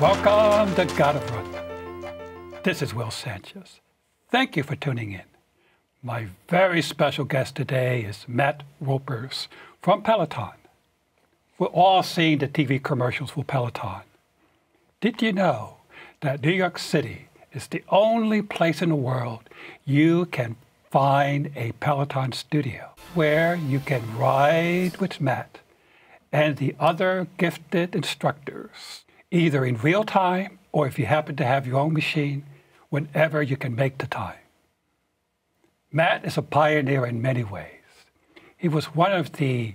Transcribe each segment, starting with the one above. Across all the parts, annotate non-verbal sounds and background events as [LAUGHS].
Welcome to Gotta Run. This is Will Sanchez. Thank you for tuning in. My very special guest today is Matt Wilpers from Peloton. We're all seeing the TV commercials for Peloton. Did you know that New York City is the only place in the world you can find a Peloton studio where you can ride with Matt and the other gifted instructors, either in real time or if you happen to have your own machine, whenever you can make the time. Matt is a pioneer in many ways. He was one of the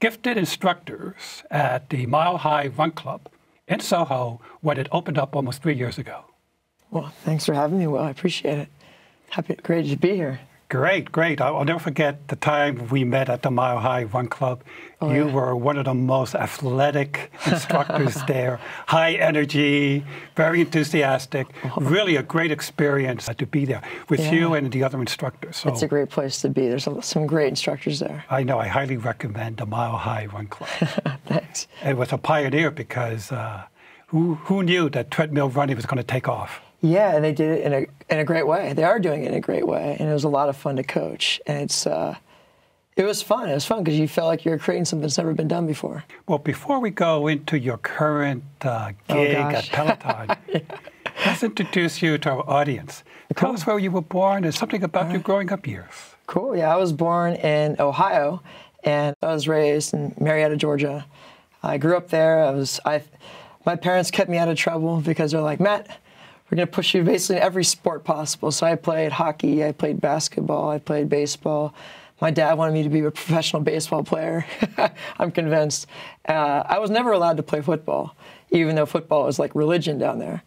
gifted instructors at the Mile High Run Club in Soho when it opened up almost three years ago. Well, thanks for having me, Will. I appreciate it. Happy, great to be here. Great, great. I'll never forget the time we met at the Mile High Run Club. Oh, you yeah. were one of the most athletic [LAUGHS] instructors there, high energy, very enthusiastic. Really a great experience to be there with Yeah. you and the other instructors. So It's a great place to be. There's some great instructors there. I know I highly recommend the Mile High Run Club. [LAUGHS] Thanks. it was a pioneer because uh, who, who knew that treadmill running was going to take off? Yeah, and they did it in a in a great way. They are doing it in a great way, and it was a lot of fun to coach. And it's uh, it was fun. It was fun because you felt like you were creating something that's never been done before. Well, before we go into your current uh, Oh, gig at gosh. Peloton, [LAUGHS] let's introduce you to our audience. Tell us where you were born and something about your growing up years. Cool. Yeah, I was born in Ohio, and I was raised in Marietta, Georgia. I grew up there. I was I, my parents kept me out of trouble because they're like, Matt, we're gonna push you basically in every sport possible. So I played hockey, I played basketball, I played baseball. My dad wanted me to be a professional baseball player. [LAUGHS] I'm convinced. Uh, I was never allowed to play football, even though football was like religion down there.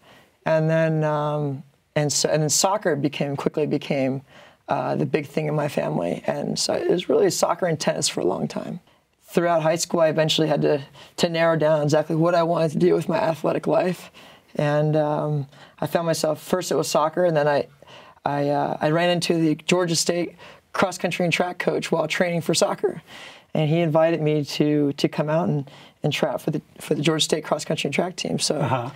And then um, and so and then soccer became quickly became uh, the big thing in my family, and so it was really soccer and tennis for a long time. Throughout high school, I eventually had to to narrow down exactly what I wanted to do with my athletic life, and um, I found myself first it was soccer, and then I I, uh, I ran into the Georgia State cross country and track coach while training for soccer, and he invited me to to come out and, and try out for the for the Georgia State cross country and track team. So. Uh-huh.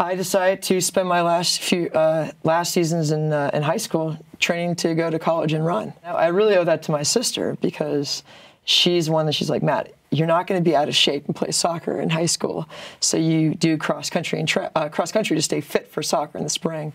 I decided to spend my last few uh, last seasons in uh, in high school training to go to college and run. Now, I really owe that to my sister because she's one that she's like Matt. You're not going to be out of shape and play soccer in high school, so you do cross country and uh, cross country to stay fit for soccer in the spring.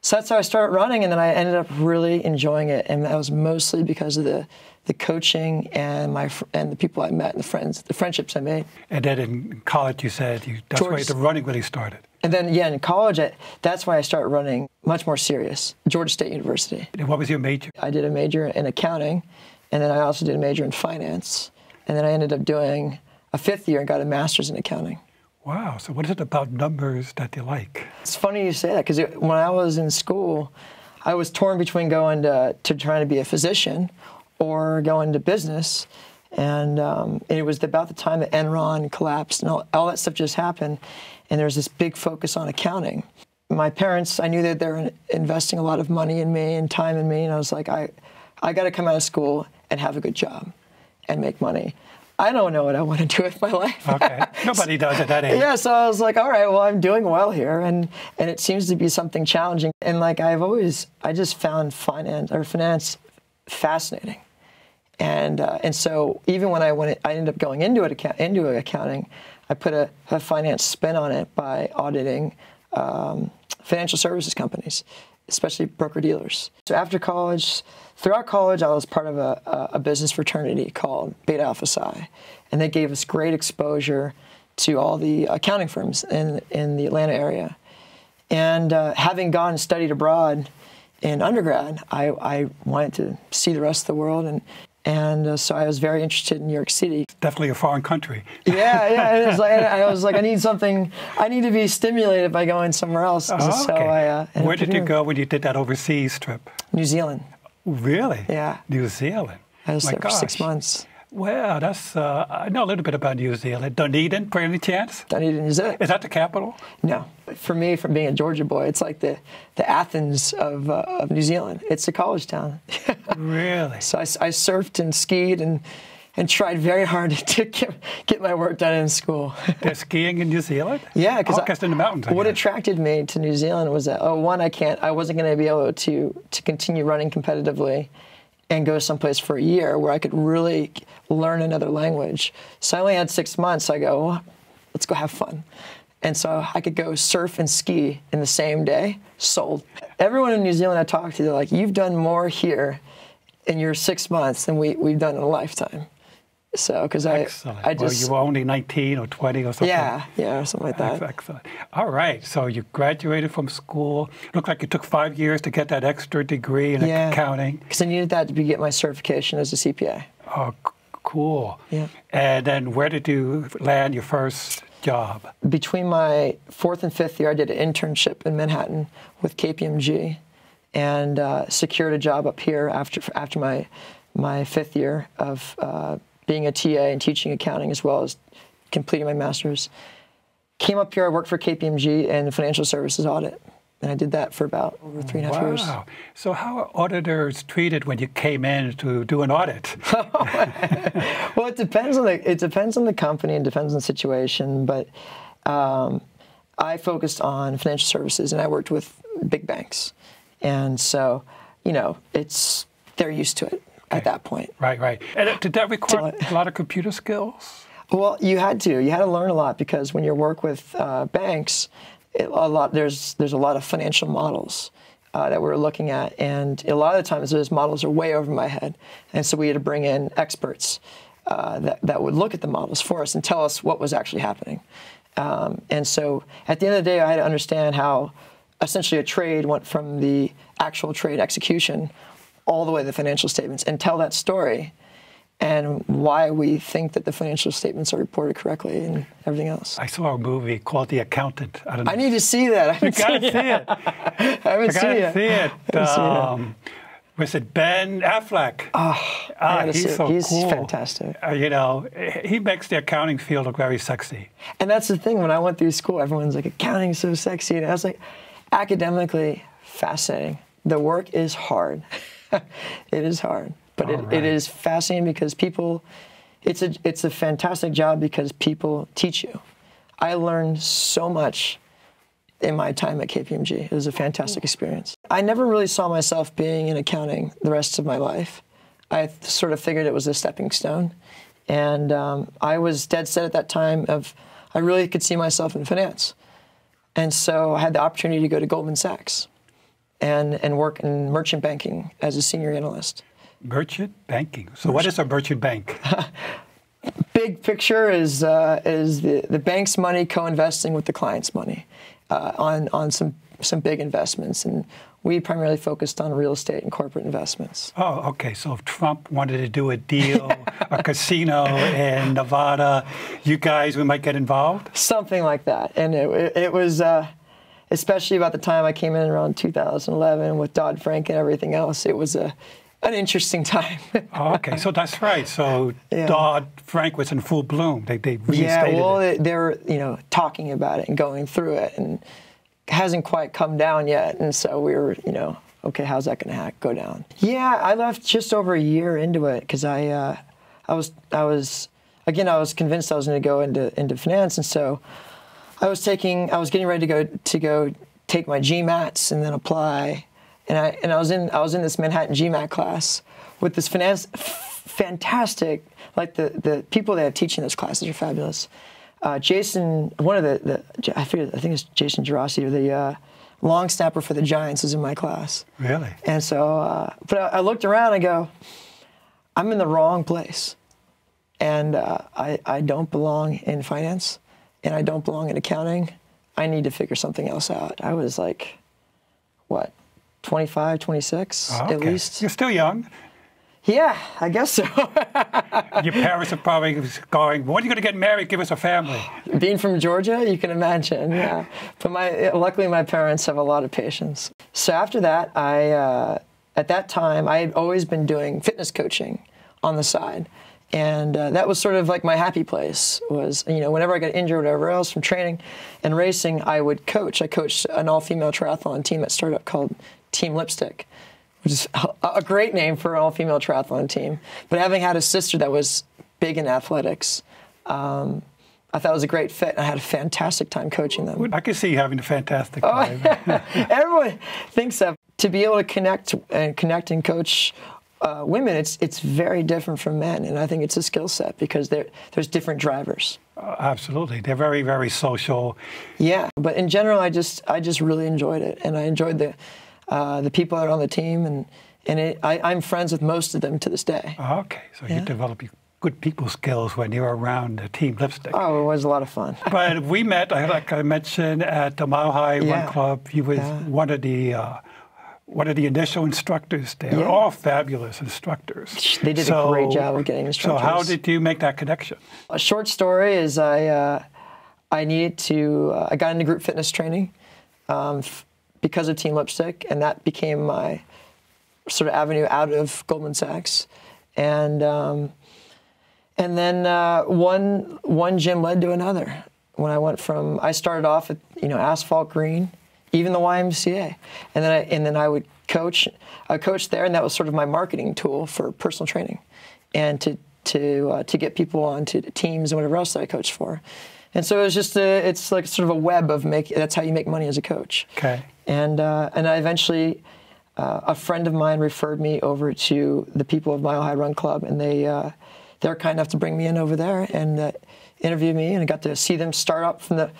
So that's how I started running, and then I ended up really enjoying it, and that was mostly because of the the coaching and my fr- and the people I met and the friends, the friendships I made. And then in college, you said you, that's where the running really started. And then, yeah, in college, I, that's why I started running much more serious. Georgia State University. And what was your major? I did a major in accounting, and then I also did a major in finance. And then I ended up doing a fifth year and got a master's in accounting. Wow. So what is it about numbers that you like? It's funny you say that because when I was in school, I was torn between going to, to trying to be a physician or going to business. And um, it was about the time that Enron collapsed and all, all that stuff just happened. And there was this big focus on accounting. My parents, I knew that they were investing a lot of money in me and time in me. And I was like, I, I got to come out of school and have a good job and make money. I don't know what I want to do with my life. [LAUGHS] Okay. Nobody does at that age. [LAUGHS] Yeah, so I was like, all right, well, I'm doing well here, and and it seems to be something challenging. And like I've always, I just found finance or finance fascinating, and uh, and so even when I went, I ended up going into it into accounting. I put a, a finance spin on it by auditing um, financial services companies, especially broker dealers. So after college, throughout college, I was part of a, a- business fraternity called Beta Alpha Psi, and they gave us great exposure to all the accounting firms in in the Atlanta area. And uh, having gone and studied abroad in undergrad, I, I wanted to see the rest of the world, and and uh, so I was very interested in New York City. Definitely a foreign country. Yeah, yeah. [LAUGHS] Like, I was like, I need something. I need to be stimulated by going somewhere else. So Oh, okay. I. Uh, Where did you go when you did that overseas trip? New Zealand. Really? Yeah. New Zealand. I was My there for six months. Well, that's uh, I know a little bit about New Zealand. Dunedin, by any chance? Dunedin, Is it? Is that the capital? No, for me, from being a Georgia boy, it's like the the Athens of uh, of New Zealand. It's a college town. [LAUGHS] Really? so I, I surfed and skied and and tried very hard [LAUGHS] to get, get my work done in school. [LAUGHS] They're skiing in New Zealand? Yeah, because in the mountains. I what guess. attracted me to New Zealand was that oh, one, I can't, I wasn't going to be able to to continue running competitively, and go someplace for a year where I could really learn another language. So I only had six months. I go, let's go have fun. And so I could go surf and ski in the same day. Sold. Everyone in New Zealand I talked to, they're like, you've done more here in your six months than we, we've done in a lifetime. So, because I. I just. well, you were only 19 or 20 or something. yeah, yeah, something like that. Excellent. All right. So you graduated from school. Looked like it took five years to get that extra degree in Yeah. accounting. Because I needed that to be, get my certification as a CPA. Oh, cool. Yeah. And then where did you land your first job? between my fourth and fifth year, I did an internship in Manhattan with KPMG, and uh, secured a job up here after after my my fifth year of uh, being a TA and teaching accounting as well as completing my master's. Came up here, I worked for KPMG in financial services audit, and I did that for about over three and a half years. Wow. So how are auditors treated when you came in to do an audit? [LAUGHS] [LAUGHS] Well, it depends on the it depends on the company and depends on the situation. But um, I focused on financial services, and I worked with big banks, and so you know it's they're used to it at that point. right, right. And uh, did that require a lot of computer skills? Well, you had to. You had to learn a lot because when you work with uh, banks, it, a lot there's there's a lot of financial models uh, that we're looking at, and a lot of the times those models are way over my head, and so we had to bring in experts uh, that that would look at the models for us and tell us what was actually happening. Um, and so at the end of the day, I had to understand how essentially a trade went from the actual trade execution all the way to the financial statements and tell that story and why we think that the financial statements are reported correctly and everything else. I saw a movie called The Accountant. I don't know. I need to see that. I haven't gotta seen see it. [LAUGHS] I haven't seen it. see it. I haven't seen it. Um, was it Ben Affleck? I Ah, gotta he's see so He's cool. fantastic. Uh, you know, he makes the accounting field look very sexy. And that's the thing. When I went through school, everyone's like, accounting is so sexy. And I was like, academically fascinating. The work is hard. [LAUGHS] [LAUGHS] it is hard. But it, right. is fascinating because people, it's a, it's a fantastic job because people teach you. I learned so much in my time at KPMG. It was a fantastic experience. I never really saw myself being in accounting the rest of my life. I sort of figured it was a stepping stone. And um, I was dead set at that time of I really could see myself in finance. And so I had the opportunity to go to Goldman Sachs and, and work in merchant banking as a senior analyst. Merchant banking. So, what is a merchant bank? [LAUGHS] big picture is uh, is the, the bank's money co-investing with the client's money uh, on on some some big investments, and we primarily focused on real estate and corporate investments. Oh, okay. So if Trump wanted to do a deal, a [LAUGHS] casino in Nevada, you guys we might get involved. something like that. And it, it, it was, uh, especially about the time I came in around 2011 with Dodd Frank and everything else. It was a an interesting [LAUGHS] time. Oh, okay, so that's right. So Yeah. Dodd Frank was in full bloom. They they yeah, reinstated well, it. they, they were you know talking about it and going through it, and hasn't quite come down yet. And so we were you know okay, how's that going to go down? Yeah, I left just over a year into it because I uh, I was I was again I was convinced I was going to go into into finance, and so I was taking I was getting ready to go to go take my GMATs and then apply, and I and I was in I was in this Manhattan GMAT class with this finance f- fantastic like the the people that have teaching those classes are fabulous. Uh, Jason, one of the, the I forget I think it's Jason Gerasi, or the uh, long snapper for the Giants, is in my class. Really? And so, uh, but I, I looked around and go, I'm in the wrong place. And uh, I, I don't belong in finance and I don't belong in accounting. I need to figure something else out. I was like, what, 25, 26 Oh, at least? You're still young. Yeah, I guess so. [LAUGHS] Your parents are probably going, "When are you going to get married? Give us a family." [SIGHS] Being from Georgia, you can imagine. Yeah, [LAUGHS] but my luckily my parents have a lot of patience. So after that, I uh, at that time I had always been doing fitness coaching on the side, and uh, that was sort of like my happy place. Was you know whenever I got injured, or whatever else from training and racing, I would coach. I coached an all-female triathlon team that started up called Team Lipstick. which is a great name for an all-female triathlon team. But having had a sister that was big in athletics, um, I thought it was a great fit. And I had a fantastic time coaching them. I can see you having a fantastic Oh, time. [LAUGHS] Everyone thinks that to be able to connect and connect and coach uh, women, it's it's very different from men, and I think it's a skill set because there there's different drivers. Uh, Absolutely. They're very, very social. Yeah, but in general, I just I just really enjoyed it, and I enjoyed the uh, the people that are on the team, and and it, I, I'm friends with most of them to this day. Okay, so you develop good people skills when you're around the Team Lipstick. Oh, it was a lot of fun. [LAUGHS] But we met, like I mentioned, at the Mile High Yeah. Run Club. You was Yeah. one of the uh, are the initial instructors there. Yeah. Are all fabulous instructors. They did a great job of getting instructors. So how did you make that connection? A short story is I uh, I needed to uh, I got into group fitness training um, f- because of Team Lipstick, and that became my sort of avenue out of Goldman Sachs, and um, and then uh, one one gym led to another. When I went from I started off at you know Asphalt Green, even the YMCA, and then I, and then I would coach I coached there, and that was sort of my marketing tool for personal training, and to to uh, to get people onto teams and whatever else that I coached for. And so it was just a, it's like sort of a web of make. That's how you make money as a coach. Okay. And uh, and I eventually, uh, a friend of mine referred me over to the people of Mile High Run Club, and they uh, they were kind enough to bring me in over there and uh, interview me, and I got to see them start up from the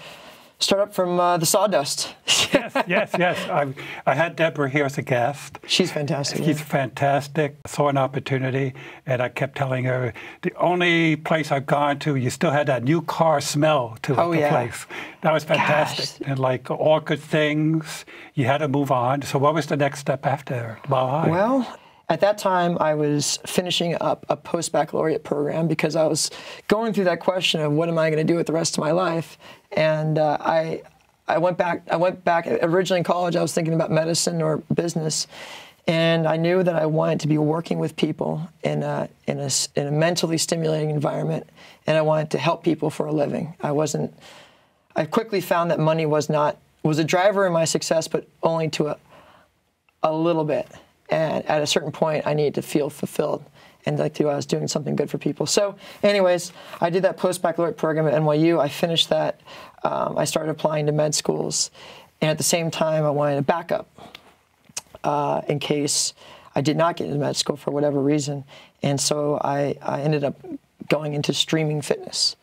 start up from uh, the sawdust. yes, yes, yes. [LAUGHS] I, I had Deborah here as a guest. She's fantastic. She's yeah. fantastic. Saw an opportunity, and I kept telling her the only place I've gone to, you still had that new car smell to Oh, the yeah. place. That was fantastic. Gosh. And like all good things, you had to move on. So what was the next step after Mile High? Well, at that time, I was finishing up a post baccalaureate program because I was going through that question of what am I going to do with the rest of my life, and uh, I. I went back. I went back. Originally in college, I was thinking about medicine or business, and I knew that I wanted to be working with people in a in a, in a mentally stimulating environment, and I wanted to help people for a living. I wasn't. I quickly found that money was not was a driver in my success, but only to a a little bit. And at a certain point, I needed to feel fulfilled and like I was doing something good for people. So, anyways, I did that post baccalaureate program at NYU. I finished that. Um, I started applying to med schools. And at the same time, I wanted a backup uh, in case I did not get into med school for whatever reason. And so I, I ended up going into streaming fitness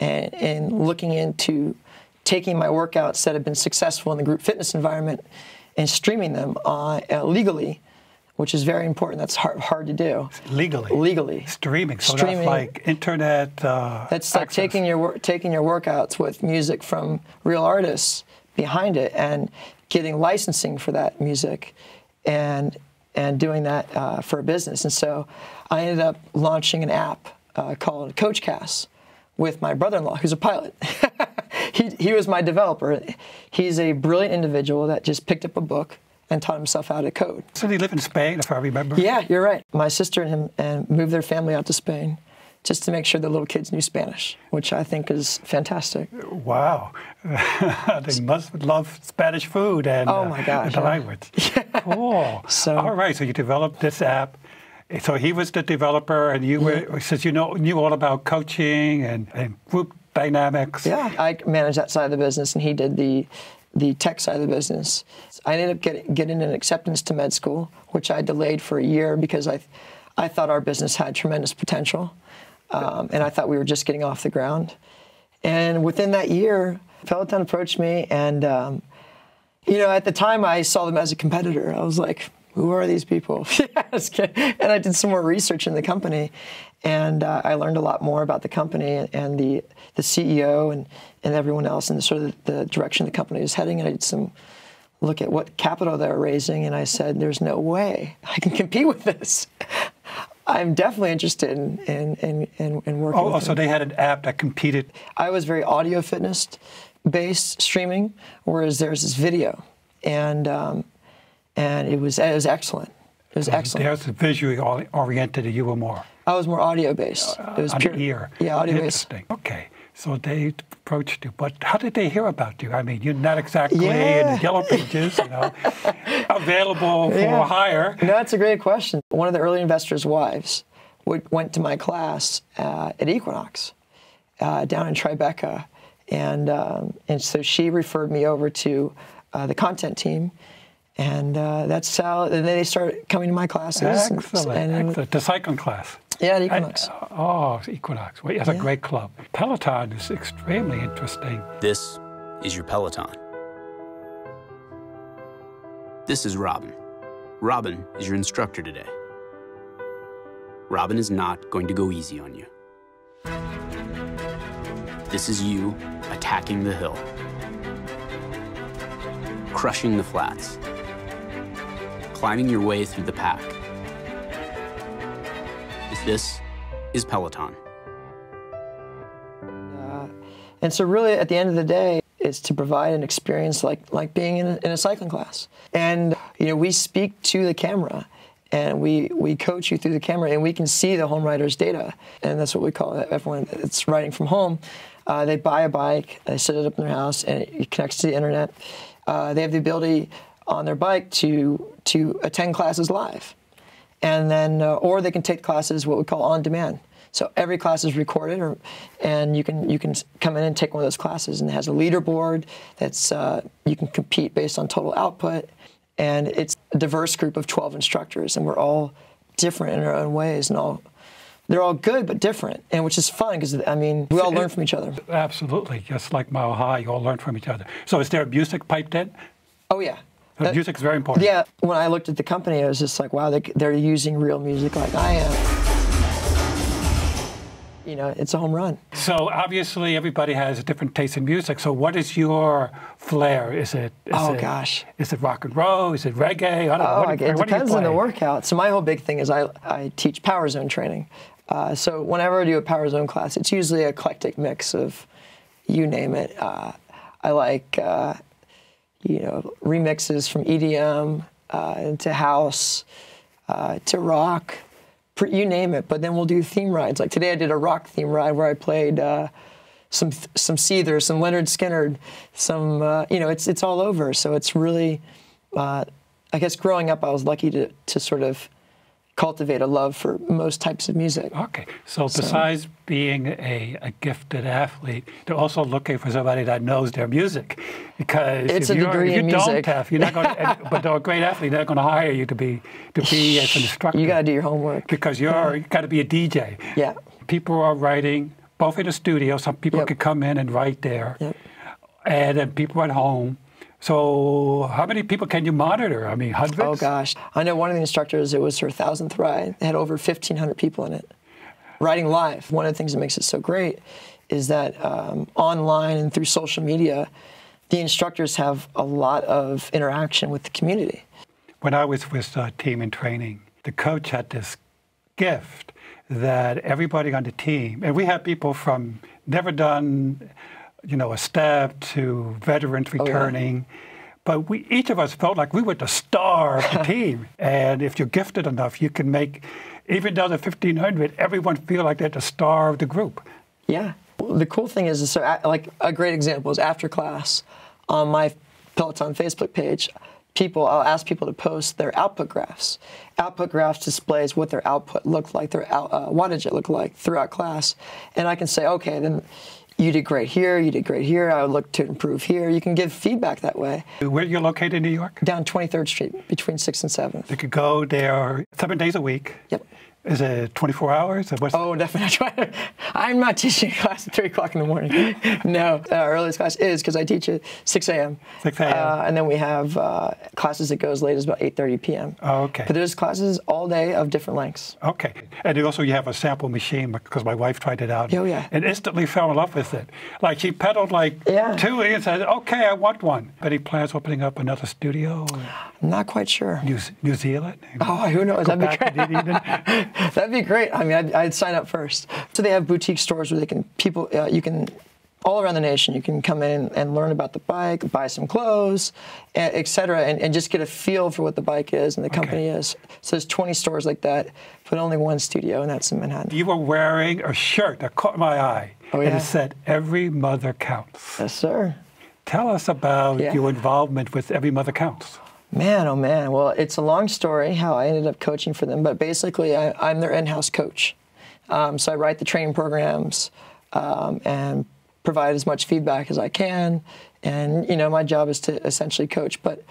and, and looking into taking my workouts that have been successful in the group fitness environment and streaming them uh, legally, which is very important. That's hard, hard to do. legally. Legally. Streaming. So Streaming. that's like internet. Uh, That's like access. taking your taking your workouts with music from real artists behind it and getting licensing for that music, and and doing that uh, for a business. And so, I ended up launching an app uh, called CoachCast with my brother-in-law, who's a pilot. [LAUGHS] he he was my developer. He's a brilliant individual that just picked up a book and taught himself how to code. So they live in Spain, if I remember. Yeah, you're right. My sister and him and moved their family out to Spain just to make sure the little kids knew Spanish, which I think is fantastic. Wow. [LAUGHS] they must love Spanish food and, Oh uh, my gosh, and the yeah. language. [LAUGHS] Cool. So- all right, so you developed this app. So he was the developer, and you were since you know knew all about coaching and, and group dynamics. Yeah, I managed that side of the business, and he did the the tech side of the business. I ended up getting, getting an acceptance to med school, which I delayed for a year because I, I thought our business had tremendous potential, um, and I thought we were just getting off the ground. And within that year, Peloton approached me, and um, you know, at the time I saw them as a competitor. I was like, who are these people? [LAUGHS] And I did some more research in the company, and uh, I learned a lot more about the company and, and the the CEO and, and everyone else and the sort of the direction the company is heading. And I did some look at what capital they were raising, and I said, "There's no way I can compete with this." [LAUGHS] I'm definitely interested in in in, in, in working. Oh, oh, so they had an app that competed. I was very audio fitness based streaming, whereas there's this video, and um, and it was it was excellent. It was excellent. Theirs is visually oriented, you were more I was more audio based. It was pure ear. Yeah, audio based. Okay. So they approached you, but how did they hear about you? I mean, you're not exactly Yeah. in the yellow pages, you know, [LAUGHS] available for Yeah. hire. No, that's a great question. One of the early investors' wives would, went to my class uh, at Equinox uh, down in Tribeca, and um, and so she referred me over to uh, the content team, and uh, that's how. And then they started coming to my classes. and- and- excellent. The cycling class. Yeah, at I- Equinox. oh, Equinox. Well, that's a great club. Peloton is extremely interesting. This is your Peloton. This is Robin. Robin is your instructor today. Robin is not going to go easy on you. This is you attacking the hill, crushing the flats, climbing your way through the pack. This is Peloton. And so, really, at the end of the day, is to provide an experience like like being in a, in a cycling class. And you know, we speak to the camera, and we we coach you through the camera, and we can see the home rider's data, and that's what we call it. Everyone that's riding from home, uh, they buy a bike, they set it up in their house, and it connects to the internet. Uh, they have the ability on their bike to to attend classes live and then uh, or they can take classes what we call on demand. So every class is recorded, or, and you can you can come in and take one of those classes, and it has a leaderboard that's uh, you can compete based on total output, and it's a diverse group of 12 instructors, and we're all different in our own ways, and all they're all good but different, and which is fun because I mean we all learn from each other. Absolutely. Just like Mile High, you all learn from each other. So is there a music piped in? Oh yeah. Music is very important. Yeah, when I looked at the company, I was just like, wow, they, they're using real music like I am. You know, it's a home run. So obviously everybody has a different taste in music. So what is your flair? Is it? Is Oh, it, gosh. Is it rock and roll? Is it reggae? I don't know. Oh, What, it what depends on the workout. So my whole big thing is I, I teach power zone training. Uh, so whenever I do a power zone class, it's usually an eclectic mix of you name it. Uh, I like uh, you know remixes from EDM uh, to house uh, to rock, you name it. But then we'll do theme rides. Like today, I did a rock theme ride where I played. Uh, some some Seether, some Lynyrd Skynyrd, some uh, you know it's it's all over. So it's really, uh, I guess growing up, I was lucky to to sort of cultivate a love for most types of music. Okay. So besides being a, a gifted athlete, they're also looking for somebody that knows their music, because It's if a you're, degree if you in don't have, you're not going. [LAUGHS] to But they're a great athlete. They're going to hire you to be to be as an instructor. You got to do your homework. because you're you got to be a DJ. Yeah. People are writing both in the studio. Some people Yep. could come in and write there, Yep. and then people at home. So how many people can you monitor? I mean, hundreds. Oh gosh, I know one of the instructors. It was her thousandth ride. It had over 1,500 people in it, riding live. One of the things that makes it so great is that um, online and through social media, the instructors have a lot of interaction with the community. When I was with uh, team in training, the coach had this gift that everybody on the team, and we had people from never done, you know, a step to veterans yeah. returning. But we, each of us felt like we were the star of the [LAUGHS] team. And if you're gifted enough, you can make, even though the 1500, everyone feel like they're the star of the group. Yeah. The cool thing is, is so like a great example is after class on my Peloton Facebook page, people I'll ask people to post their output graphs. Output graphs displays what their output looked like, their out, uh, wattage it looked like throughout class, and I can say, okay, then you did great here, you did great here. I would look to improve here. You can give feedback that way. Where you're located in New York? Down 23rd Street between 6th and 7th. They could go there seven days a week. Yep. Is it 24 hours? Or Oh, definitely. [LAUGHS] I'm not teaching [LAUGHS] class at 3 o'clock in the morning. [LAUGHS] no, our earliest class is because I teach at 6 a.m. 6 a.m.. Uh, and then we have uh, classes that go as late as about 8.30 p.m. Oh, okay. But there's classes all day of different lengths. Okay. And also you have a sample machine because my wife tried it out Oh, yeah. and instantly fell in love with it. Like she pedaled like Yeah. two and said, okay, I want one. But he plans opening up another studio I'm not quite sure. New, New Zealand. Oh, who knows? Go That'd be back to great. [LAUGHS] That'd be great. I mean, I'd, I'd sign up first. So they have boutique stores where they can people uh, you can all around the nation. You can come in and learn about the bike, buy some clothes, et cetera, and, and just get a feel for what the bike is and the company Okay. is. So there's 20 stores like that, but only one studio, and that's in Manhattan. You were wearing a shirt that caught my eye. Oh, And it said, Every Mother Counts. Yes, sir. Tell us about Yeah. your involvement with Every Mother Counts. Man, oh man. Well, it's a long story how I ended up coaching for them, but basically, I, I'm their in-house coach. Um, so I write the training programs um, and provide as much feedback as I can, and you know, my job is to essentially coach. But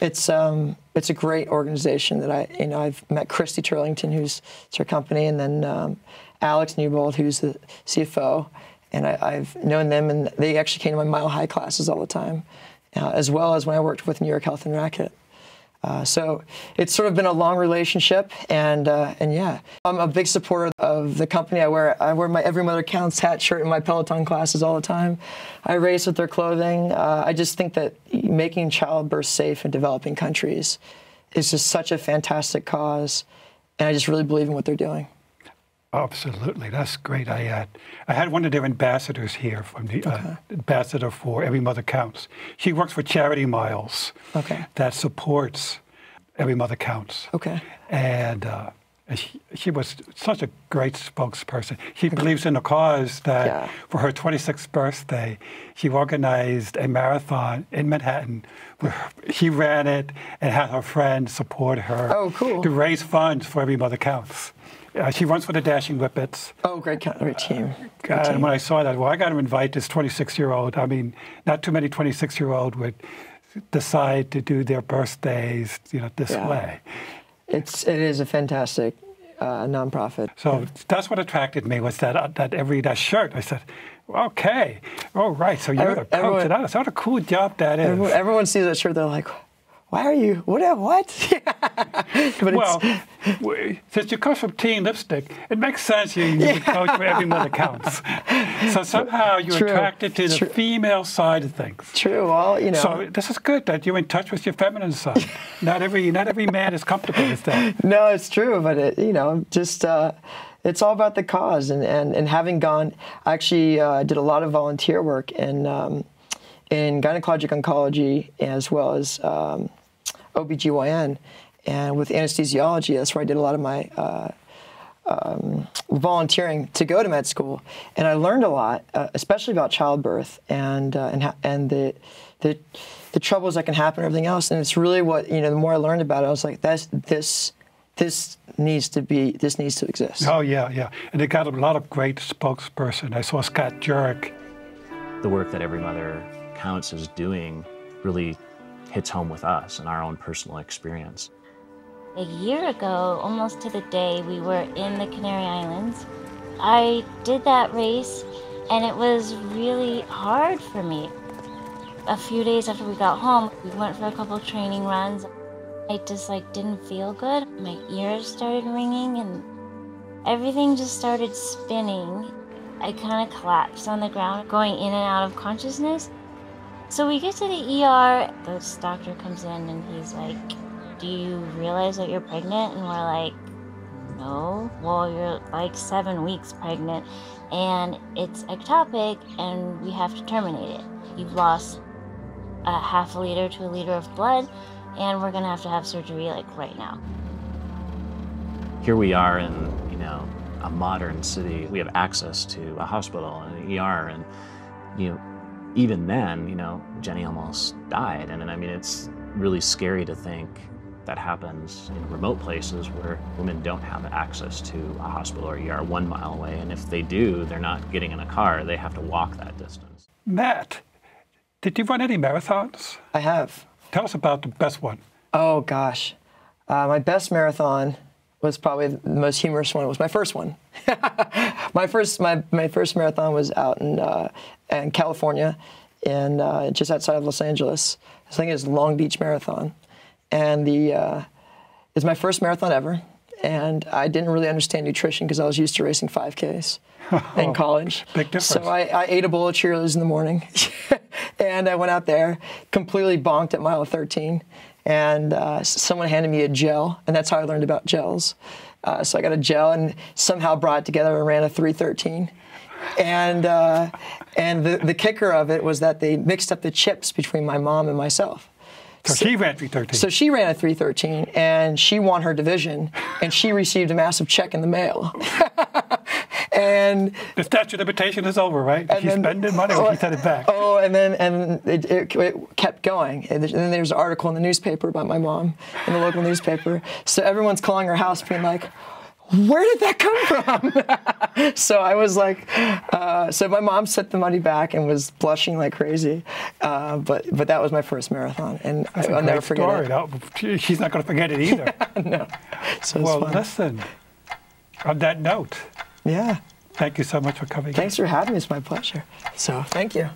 it's um, it's a great organization that I you know I've met Christy Turlington, who's it's her company, and then um, Alex Newbold, who's the CFO, and I, I've known them, and they actually came to my Mile High classes all the time, uh, as well as when I worked with New York Health and Racquet. Uh, so it's sort of been a long relationship, and uh, and yeah, I'm a big supporter of the company. I wear I wear my Every Mother Counts hat shirt in my Peloton classes all the time. I race with their clothing. Uh, I just think that making childbirth safe in developing countries is just such a fantastic cause, and I just really believe in what they're doing. Absolutely, that's great. I had I had one of their ambassadors here from the uh, ambassador for Every Mother Counts. She works for Charity Miles, Okay. that supports Every Mother Counts. Okay. and, uh, she, she was such a great spokesperson. She believes in the cause that Yeah. for her 26th birthday, she organized a marathon in Manhattan. Where she ran it and had her friends support her Oh, cool. to raise funds for Every Mother Counts. Uh, she runs for the Dashing Whippets. Oh, great, co- great team. Great And when I saw that, well, I got to invite this 26 year old. I mean, not too many 26 year old would decide to do their birthdays, you know, this Yeah. way. It's it is a fantastic uh, nonprofit. So that's what attracted me was that uh, that every that shirt. I said, okay, all right. So you're Every- the coach. everyone- that's what a cool job that is. Everyone, everyone sees that shirt, they're like, "Why are you? What? What?" [LAUGHS] but well, since you come from Team Lipstick, it makes sense you, you would coach for every mother counts. So somehow you're True. attracted to the True. female side of things. true. Well, you know, So this is good that you're in touch with your feminine side. [LAUGHS] not every not every man is comfortable with that. no, it's true. But it, you know, just uh, it's all about the cause, and and, and having gone, I actually uh, did a lot of volunteer work in um, in gynecologic oncology as well as um, OBGYN, and with anesthesiology. That's where I did a lot of my. Uh, volunteering to go to med school, and I learned a lot, uh, especially about childbirth and uh, and ha- and the the the troubles that can happen, and everything else. And it's really what you know. The more I learned about it, I was like, that's this this needs to be this needs to exist. Oh yeah, yeah. And they got a lot of great spokesperson. I saw Scott Jurek. the work that Every Mother Counts is doing really hits home with us and our own personal experience. A year ago, almost to the day, we were in the Canary Islands. I did that race and it was really hard for me. A few days after we got home, we went for a couple training runs. I just like didn't feel good. My ears started ringing and everything just started spinning. I kind of collapsed on the ground, going in and out of consciousness. So we get to the ER. This doctor comes in and he's like, Do you realize that you're pregnant? And we're like, No. Well, you're like seven weeks pregnant and it's ectopic and we have to terminate it. You've lost a half a liter to a liter of blood and we're gonna have to have surgery like right now. Here we are in, you know, a modern city. We have access to a hospital and an ER, and you know, even then, you know, Jenny almost died. And, and I mean, it's really scary to think that happens in remote places where women don't have access to a hospital or ER one mile away. And if they do, they're not getting in a car; they have to walk that distance. Matt, did you run any marathons? I have. Tell us about the best one. Oh gosh, uh, my best marathon was probably the most humorous one. It was my first one. [LAUGHS] my first my, my first marathon was out in uh, in California, in uh, just outside of Los Angeles. I think it was Long Beach Marathon, and the uh, it's my first marathon ever. And I didn't really understand nutrition because I was used to racing 5Ks [LAUGHS] in college. Big difference. So I, I ate a bowl of Cheerios in the morning, [LAUGHS] and I went out there completely bonked at mile 13. And uh, someone handed me a gel, and that's how I learned about gels. Uh, so I got a gel and somehow brought it together and ran a 313. And uh, and the, the kicker of it was that they mixed up the chips between my mom and myself. So, she ran 313. So she ran a 313 and she won her division and she received a massive check in the mail. [LAUGHS] and the statute of limitation is over, right? She's then- spending money or she sent it back. oh, and then and it, it, it kept going. And then there's an article in the newspaper about my mom in the local newspaper. So everyone's calling her house, being like, "Where did that come from?" [LAUGHS] so I was like, uh, so my mom sent the money back and was blushing like crazy. Uh, but but that was my first marathon, and That's a I'll never forget story. it. No, she's not going to forget it either. [LAUGHS] So well, listen, on that note, yeah. thank you so much for coming. in. Thanks for having me. It's my pleasure. So thank you.